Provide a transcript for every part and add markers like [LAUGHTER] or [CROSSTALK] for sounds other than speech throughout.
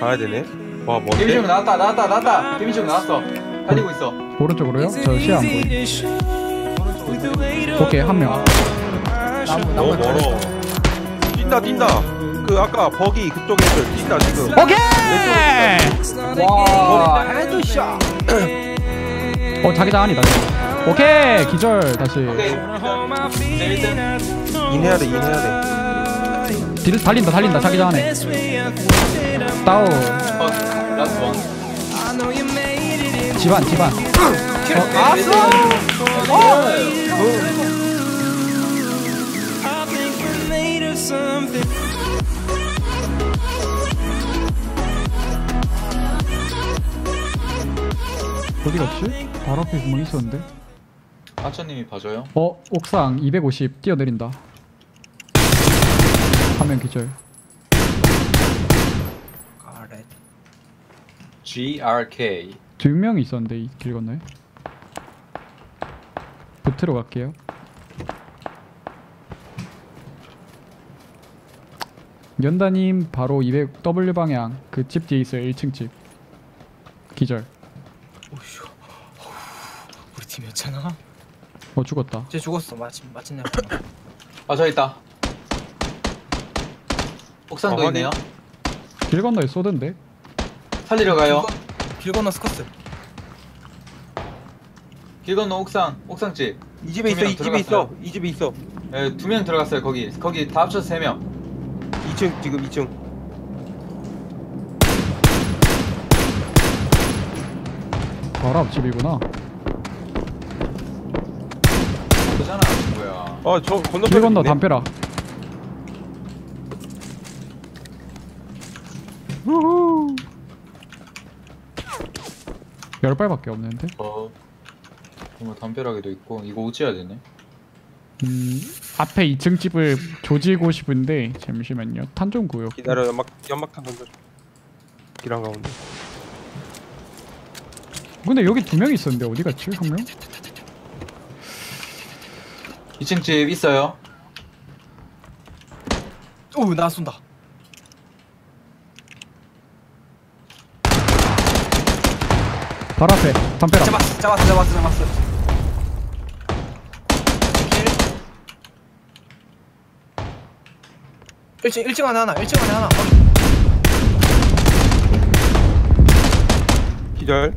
가야 되네. 와 데미지 형 뭔데? 나왔다 나왔다 나왔다 데미지 형 나왔어 달리고 있어 오른쪽으로요? 저 시야 안 보이. 오케이 한 명. 나무 너무 나무 멀어. 뛴다 뛴다. 그 아까 buggy 그쪽 애들 뛴다 지금. 오케이. 와 headshot 어 자기장 아니다. 오케이 기절 다시. 오케이 in해야 돼 in해야 돼. 뒤를 달린다 달린다. 다운. 어 last one 집안 집안. 아스 어디 갔지? 바로 앞에 구멍 있었는데. 하천님이 봐줘요 어 옥상 250 뛰어내린다. 화면 기절. 가렛 GRK 두 명이 있었는데 이 길 건너에. 붙으러 갈게요. 연다님 바로 200 W 방향 그 집 뒤에 있어요 1층 집. 기절. 오휴 우리 팀이었잖아 어 죽었다. 쟤 죽었어 마침 마침내 아저 있다 옥상도 어, 있네요 길 건너에 쏘던데. 살리러 가요 길 건너 스커스 길 건너 옥상 옥상집 이 집에 있어 이 집에 있어 들어갔어요. 이 집에 있어. 예, 두 명 들어갔어요 거기 거기 다 합쳐서 3명 2층 지금 2층. 바로 앞집이구나. 그잖아 친구야 아저 건너편. 길 건너 담벼라. 열 발밖에 없는데. 어 정말 담벼락에도 있고 이거 우찌해야 되네 음, 앞에 2층 집을 조지고 싶은데 잠시만요. 탄 좀 구요. 기다려 연막 연막탄 던져. 길한 가운데. 근데 여기 두 명 있었는데 어디 갔지? 한 명? 2층 집 있어요 오나 쏜다 바로 앞에 담벼락. 잡았어 잡았어 잡았어 잡았어 킬 1층 1층 안에 하나 1층 안에 하나 기절.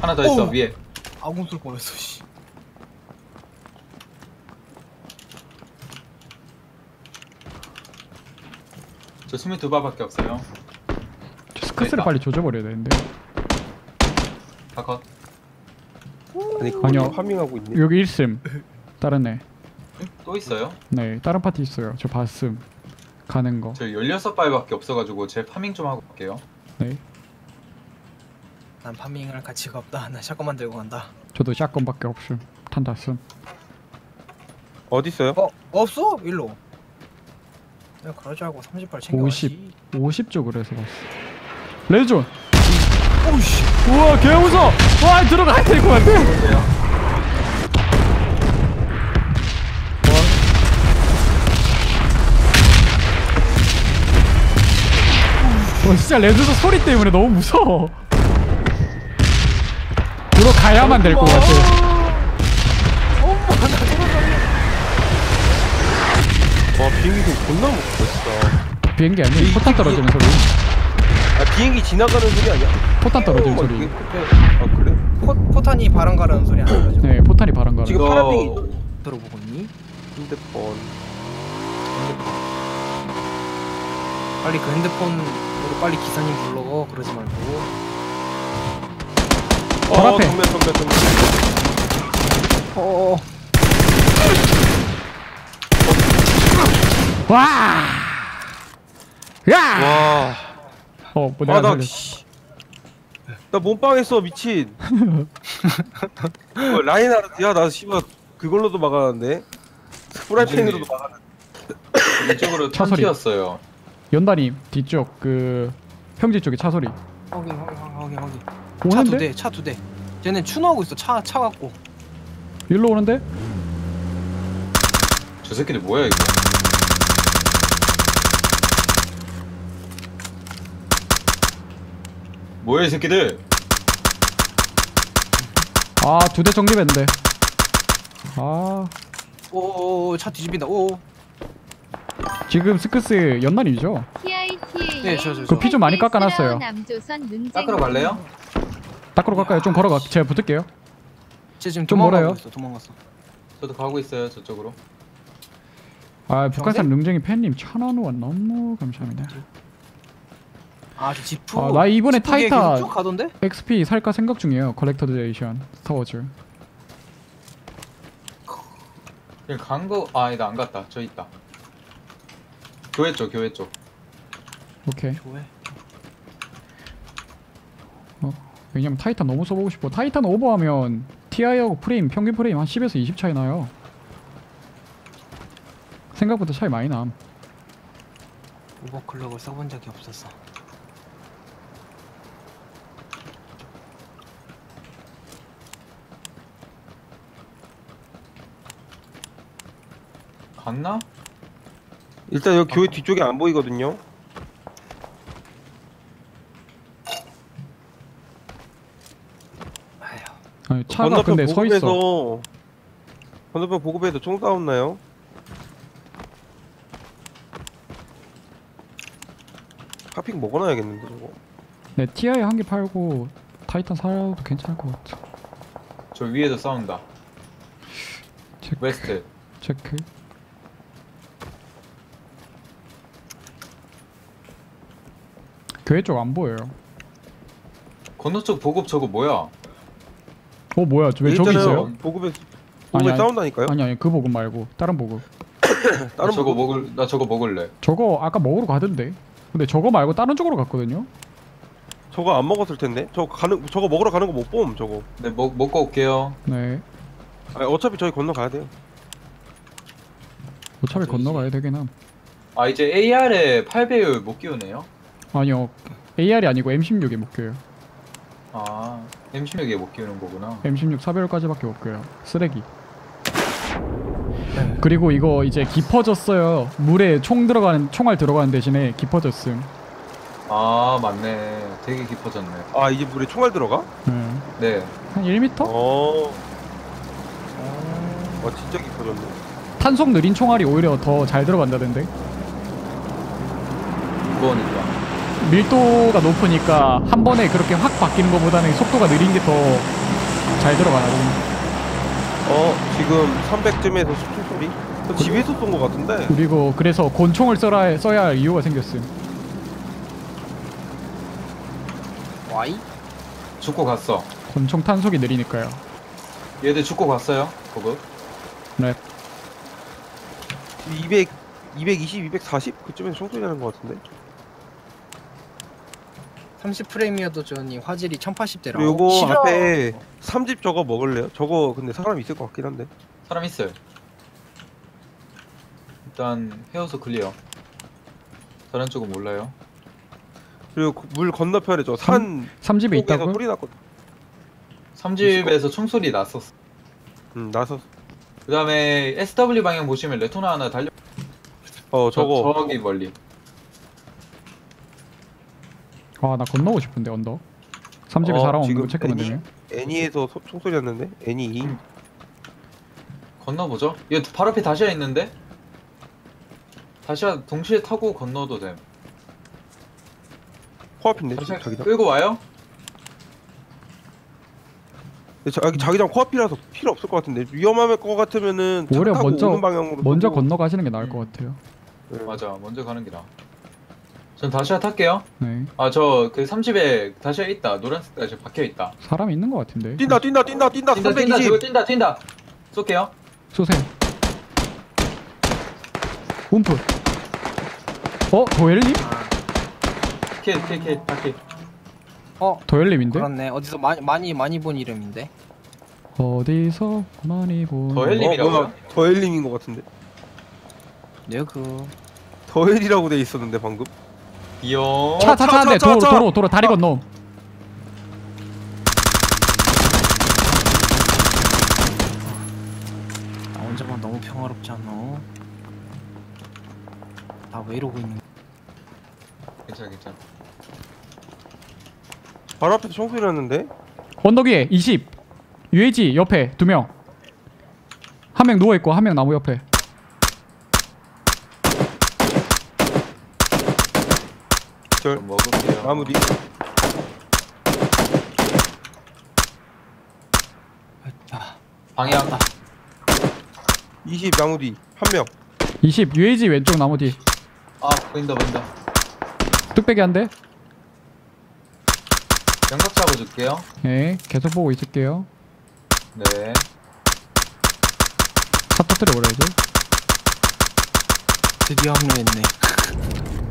하나 더 있어 오. 위에 아군 쏠 뻔했어 씨 저 22발밖에 없어요 저 스커스를 됐다. 빨리 조져버려야 되는데. 다컷 아니 아니요. 파밍하고 있네. 여기 있음. 다른 애. 또 있어요? 네, 다른 파티 있어요. 저 봤음. 가는 거. 저 16발밖에 없어가지고 제 farming 좀 하고 갈게요 네. 난 farming할 가치가 없다 나 shotgun만 들고 간다 저도 shotgun밖에 없음. 탄다 쓴. 어디 있어요? 어? 없어? 일로 내가 알고 30발 챙겨가지 50. 50 쪽으로 해서 봤어. red zone. 오우씨 우와, 개 무서워. 와, 들어가야 될것 같아. 어, 진짜 레드존 소리 때문에 너무 무서워. 들어가야만 될 것 같아. 와 비행기도 존나 멋있다. 비행기 아니야? 포탄 떨어지는 소리. 아 비행기 지나가는 소리 아니야? 포탄 떨어지는 어, 소리. 이게 그때- 아 그래? 포, 포탄이 바람 가르는 소리 안 나가지고 네, 포탄이 바람 가는. 지금 이거- 파란빙이 들어보고 있니? 핸드폰. 빨리 그 핸드폰으로 빨리 기사님 불러 그러지 말고 바로 어 앞에. 정면 정면 정면. 어. 와. 야. 와. 어, 뭐 내가 아 나 살렸- 씨. 나 몸빵했어 미친. [LAUGHS] 어, 라인 하나 야나 씨발 그걸로도 막았는데. 프라이팬으로도 막았는데. [COUGHS] 이쪽으로 차 소리. 턴키였어요 연다님 뒤쪽 그 평지 쪽에 차 소리. 확인 확인 확인 확인 차 오는데? 두대 차 두 대 쟤는 추노하고 있어 차 차 갖고 일로 오는데? 저 새끼들 뭐야 이거 뭐야 이 새끼들? 아 두 대 정립했는데 아 오오오 차 뒤집힌다. 오. 지금 스크스 연날이죠? TITA 네, 저, 저, 저. 그 피 좀 많이 깎아놨어요. 남조선 닦으러 갈래요? 닦으러 갈까요? 좀 걸어가 제가 붙을게요 쟤 지금 좀 도망가고 멀어요. 있어. 도망갔어. 저도 가고 있어요 저쪽으로. 아 북한산 능쟁이 팬님 천원 후원 너무 감사합니다 아 저 지프. 아, 나 이번에 쭉 가던데? XP 살까 생각 중이에요 Collector's Edition 스타워즈 그냥 간 거. 아 아니다 안 갔다. 저 있다. 교회 쪽 교회 쪽. 오케이 좋아해. 왜냐면 타이탄 너무 써보고 싶어 타이탄 오버하면 TI하고 프레임 평균 프레임 한 10에서 20 차이 나요 생각보다 차이 많이 남 오버클럭을 써본 적이 없었어. 갔나? 일단 여기 교회 뒤쪽에 안 보이거든요. 아니, 차가 건너편 근데 서 있어 보급에서 건너편 보급에서 총 싸웠나요? 하핑 먹어놔야겠는데 저거. 네 TI 한 개 팔고 타이탄 사도 괜찮을 것 같아 저 위에도 싸운다. check west. check 교회 쪽 안 보여요 건너 쪽 보급 저거 뭐야? 어 뭐야 왜 저기. 있어요? 보급에 아니, 보급에 아니. 싸운다니까요? 아니 아니 그 보급 말고 다른 보급 [COUGHS] 나 다른 저거 보급. 먹을 나 저거 먹을래. 저거 아까 먹으러 가던데 근데 저거 말고 다른 쪽으로 갔거든요 저거 안 먹었을 텐데. 저거 가는 저거 먹으러 가는 거 못 봄. 저거. 네 먹 먹고 올게요. 네 아니, 어차피 저희 건너 가야 돼요. 어차피 저기 건너가야 되긴 함 아 이제 AR에 8배율 못 끼우네요. 아니요 AR이 아니고 M16에 못 껴요 아 M16에 못 끼우는 거구나. M16 4배율까지밖에 못 껴요 쓰레기 그리고 이거 이제 깊어졌어요 물에 총 들어가는 총알 들어가는 대신에 깊어졌음 아 맞네. 되게 깊어졌네. 아 이제 물에 총알 들어가? 네. 네. 한 1m? 어. 와 진짜 깊어졌네. 탄속 느린 총알이 오히려 더 잘 들어간다던데 무거우니까. 밀도가 높으니까 한 번에 그렇게 확 바뀌는 것보다는 속도가 느린 게 더 잘 들어가요 어 지금 300쯤에서 수총 소리? 저 집에서 쏜거 같은데. 그리고 그래서 곤총을 써라, 써야 할 이유가 생겼음 와이? 죽고 갔어. 곤총 탄속이 느리니까요 얘들 죽고 갔어요. 보급. 네 200, 220, 240 그쯤에서 총소리 나는 거 같은데. 30프레임이어도 저니 화질이 1080대라. 그리고 요거 앞에 3집 저거 먹을래요? 저거 근데 사람 있을 것 같긴 한데. 사람 있어요. 일단 헤어서 클리어. 다른 쪽은 몰라요. 그리고 그 물 건너편에 저산 3집에 쪽에서 있다고요? 소리 났거든. 3집에서 총소리 났었어. 음 나서 그 다음에 SW 방향 보시면 레토나 하나 달려. 어 저, 저거 저기 멀리. 아 나 건너고 싶은데 언덕 3집에 어, 사람 없는 지금 거 체크만 애니- 되네 애니에서 소- 총소리 났는데 애니 건너보죠. 얘 바로 앞에 다시아 있는데? 다시아 동시에 타고 건너도 됨. 코앞인데 다시아 지금 자기장. 끌고 와요? 근데 자기 자기장 코앞이라서 필요 없을 것 같은데 위험할 것 같으면은 차 오히려 타고 먼저- 오는 방향으로 먼저 타고- 건너가시는 게 나을 것 같아요 네. 맞아. 먼저 가는 기라. 전 다시아 탈게요. 네 아 저 그 3집에 다시아 있다. 노란색 다시아 박혀 있다. 사람 있는 것 같은데 뛴다 뛴다 뛴다 뛴다 뛴다 뛴다 320 저거 뛴다 뛴다. 쏠게요. 쏘세요 움프 어? 도엘님? 아, 킬킬킬 다킬. 어 도엘님인데? 그렇네. 어디서 많이 많이 많이 본 이름인데. 어디서 많이 본 도엘님? 어? 뭐야 더헬림인 것 같은데 네 그. 더헬이라고 돼 있었는데 방금 이용. 차 차 차, 차한대 차, 도로 차. 도로 도로 다리 건너 나 혼자만 너무 평화롭지 않나? 나왜 이러고 있는? 괜찮아 괜찮아. 바로 앞에서 총소리 났는데 언덕 위에 20 UAG 옆에 두명한 명 누워있고 한 명 나무 옆에 절좀 먹을게요. 뒤 아, 방향. 20 나무 뒤 한명 20 UAG 왼쪽 나무 뒤 아 보인다 보인다. 뚝배기 한대 양각 잡아줄게요. 네 계속 보고 있을게요 네. 차 터뜨려 버려야지 드디어 합류했네. [LAUGHS]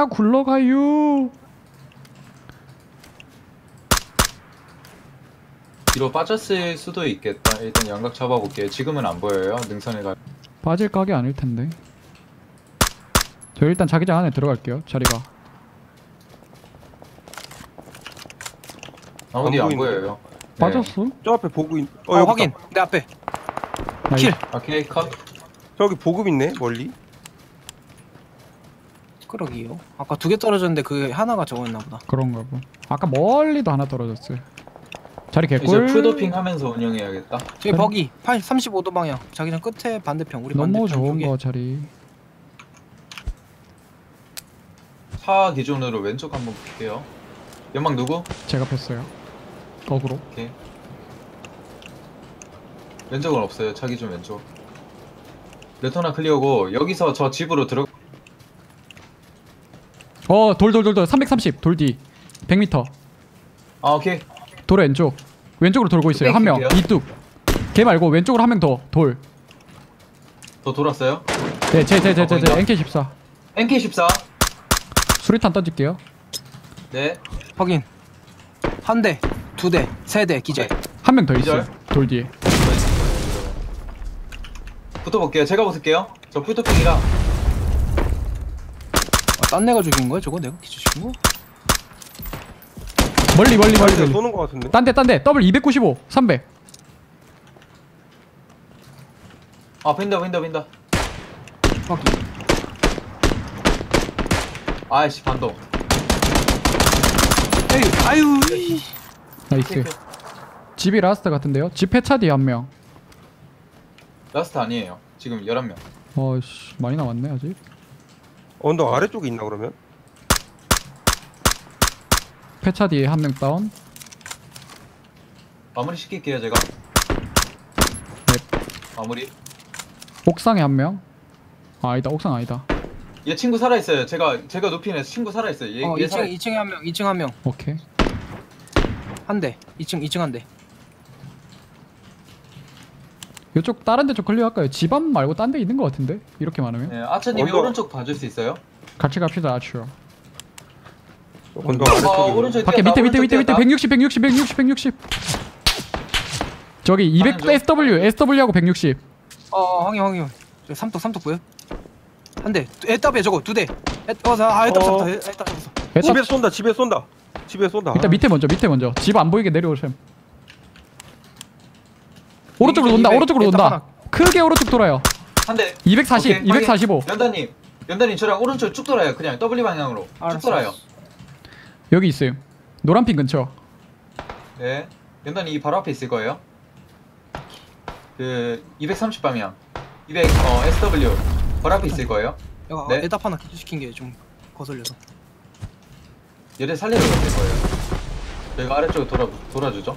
차 굴러가요 뒤로 빠졌을 수도 있겠다. 일단 양각 잡아볼게요. 지금은 안 보여요. 능선에 가. 빠질 각이 아닐 텐데 저 일단 자기장 안에 들어갈게요 자리가 아무리 안 안 보이는데? 보여요. 네. 빠졌어? 저 앞에 보급 있... 어, 어, 여기 확인. 있다. 내 앞에. nice. kill. 오케이 컷. 저기 보급 있네 멀리 그러기요. 아까 두 개 떨어졌는데 그 하나가 저거였나 보다. 그런가 보 아까 멀리도 하나 떨어졌어요 자리 이제 개꿀 full도핑 하면서 운영해야겠다. 저기. buggy 8, 35도 방향. 자기장 끝에 반대편. 우리 너무 반대편 좋은 쪽에. 거 자리 차 기준으로 왼쪽 한번 볼게요. 연막 누구? 제가 뺐어요 거꾸로 오케이. 왼쪽은 없어요. 차 기준 왼쪽. 레토나 클리어고 여기서 저 집으로 들어. 어 돌 돌 돌 돌 330 돌 뒤 100m 아 오케이. 돌 왼쪽 왼쪽으로 돌고 있어요 한명 뺄게요. 이뚝 걔 말고 왼쪽으로 한 명 더 돌 더 돌았어요. 네, 제, 제, 제, 어, 제, 제, 보인다. NK14. NK14. 수리탄 던질게요. 네. 확인. 한 대, 두 대, 세 대 기절. 오케이. 한명 더 있어요. 돌 뒤에. 붙어볼게요. 제가 붙을게요. 저 풀도핑이라. 아, 딴 내가 죽인 거야? 저거 내가 기절시킨 거? 멀리, 멀리, 멀리, 멀리 멀리. 쏘는 거 같은데 딴 데, 딴 데. 더블 295, 300. 아 보인다 보인다 보인다. 확인. 아이씨 반동. 에이, 아유. 이. nice. 집이 last 같은데요? 집 폐차 뒤에 한 명. last 아니에요. 지금 11명. 어이씨, 많이 남았네, 아직. 언덕 아래쪽에 있나 그러면? 폐차 뒤에 한 명 다운. 마무리 시킬게요 제가. 네. 마무리. 옥상에 한 명. 아, 아니다, 옥상 아니다. 얘 친구 살아 있어요. 제가 제가 높이는 친구 살아 있어요. 얘, 어, 얘 살아. 2층, 2층에 한 명, 2층 한 명. 오케이. 한 대. 2층, 2층 한 대. 이쪽 다른 데 좀 clear 할까요? 집앞 말고 딴 데 있는 것 같은데? 이렇게 많으면? 네, 아차님이 언덕. 오른쪽 봐줄 수 있어요? 같이 갑시다, 아추. 언덕 어, 아래쪽에 오른쪽 밖에 뛰었다, 밑에, 밑에, 오른쪽 밑에, 밑에. 뛰었다. 160, 160, 160, 160. 저기 200 가는 중. SW, SW하고 160. 어, 확인, 확인. 저 삼뚝, 삼뚝 보여? 한 대. 에따비에 저거 두 대. 에, 어, 나, 아, 에따 어. 잡았다. 에따 잡았어. 집에 쏜다 집에 쏜다 집에 쏜다 일단 밑에 먼저 밑에 먼저 집 안 보이게 내려오셈 오른쪽으로 돈다 오른쪽으로 돈다. 크게 오른쪽 돌아요 한 대. 240 오케이, 245 확인. 연다님, 연다님 저랑 오른쪽 쭉 돌아요. 그냥 W 방향으로 쭉 알았어. 돌아요. 여기 있어요 노란핀 근처 네. 연다님 이 바로 앞에 있을 거예요. 그 230 방향, 200 어, SW 바로 앞에 있을 거예요. 야, 네. 에따 하나 기절시킨 게 좀 거슬려서. 얘를 살리러 갈 거예요. 저희가 아래쪽으로 돌아 돌아주죠.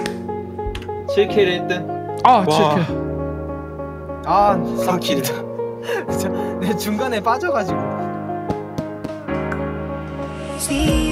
7킬 1등. 아 와. 7킬 아, 3킬이다. [LAUGHS] 내 중간에 빠져가지고. See